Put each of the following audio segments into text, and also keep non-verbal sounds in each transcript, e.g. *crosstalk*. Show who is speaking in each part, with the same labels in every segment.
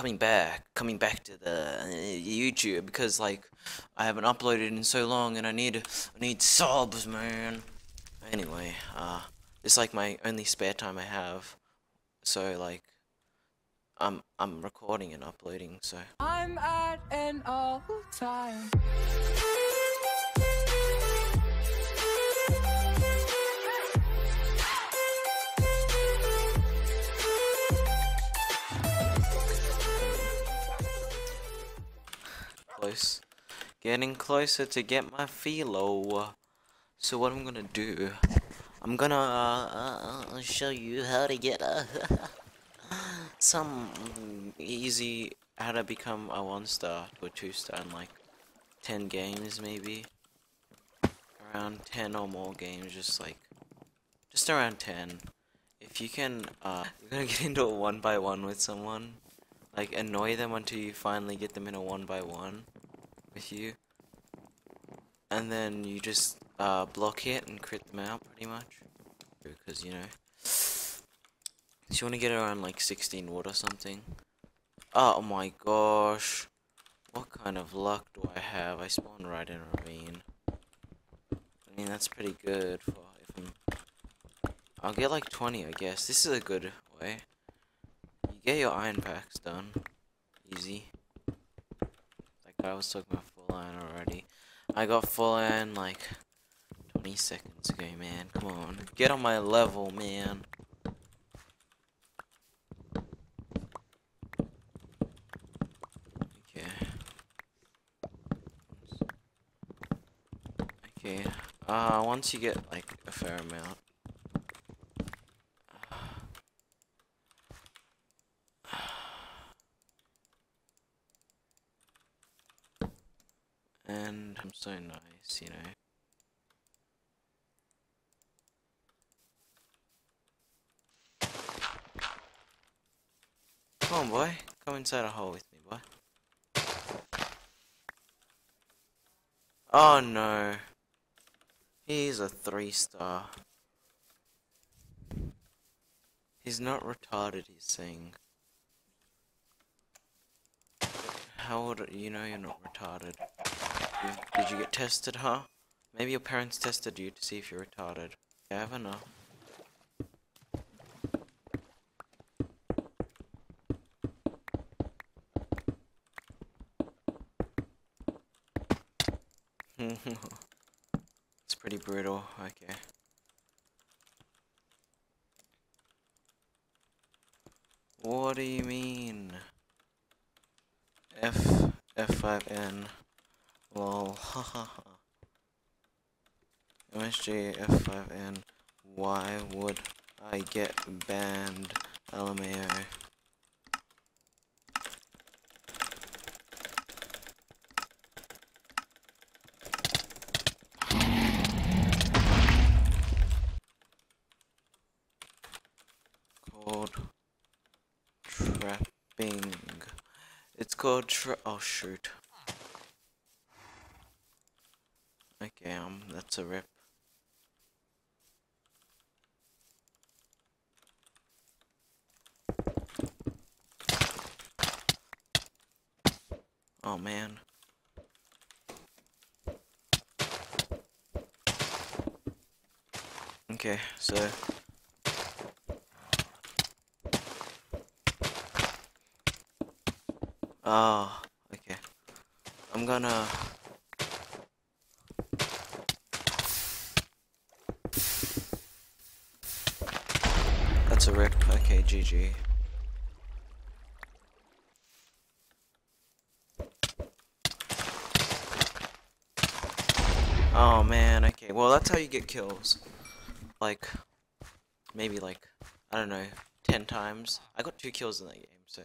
Speaker 1: coming back, coming back to the uh, YouTube because like I haven't uploaded in so long and I need I need subs, man. Anyway, uh, it's like my only spare time I have, so like I'm I'm recording and uploading, so.
Speaker 2: I'm at an all time.
Speaker 1: Close. Getting closer to get my philo. So what I'm gonna do, I'm gonna uh, uh, show you how to get *laughs* some easy how to become a one star a two star in like 10 games maybe. Around 10 or more games, just like, just around 10. If you can, uh, *laughs* you're gonna get into a one by one with someone like annoy them until you finally get them in a one by one with you. And then you just uh, block it and crit them out pretty much. Because you know so you want to get around like 16 wood or something. Oh my gosh. What kind of luck do I have? I spawned right in a ravine. I mean that's pretty good for if I'm I'll get like 20 I guess. This is a good way. You get your iron packs done. Easy. I was talking about full iron already. I got full iron like 20 seconds ago, man. Come on. Get on my level, man. Okay. Okay. Uh, once you get like a fair amount, and I'm so nice, you know. Come on, boy. Come inside a hole with me, boy. Oh, no. He's a three star. He's not retarded, he's saying. How would you know you're not retarded? Did you get tested, huh? Maybe your parents tested you to see if you're retarded. You never know. *laughs* it's pretty brutal, okay. What do you mean? F F5N Lol, ha. MSJ F5N. Why would I get banned? LMAO. Called trapping. It's called tra- oh shoot. Okay, um, that's a rip. Oh man. Okay, so Oh, okay. I'm gonna That's a rip. Okay, GG. Oh man, okay. Well, that's how you get kills. Like, maybe like, I don't know, 10 times. I got two kills in that game, so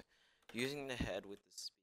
Speaker 1: using the head with the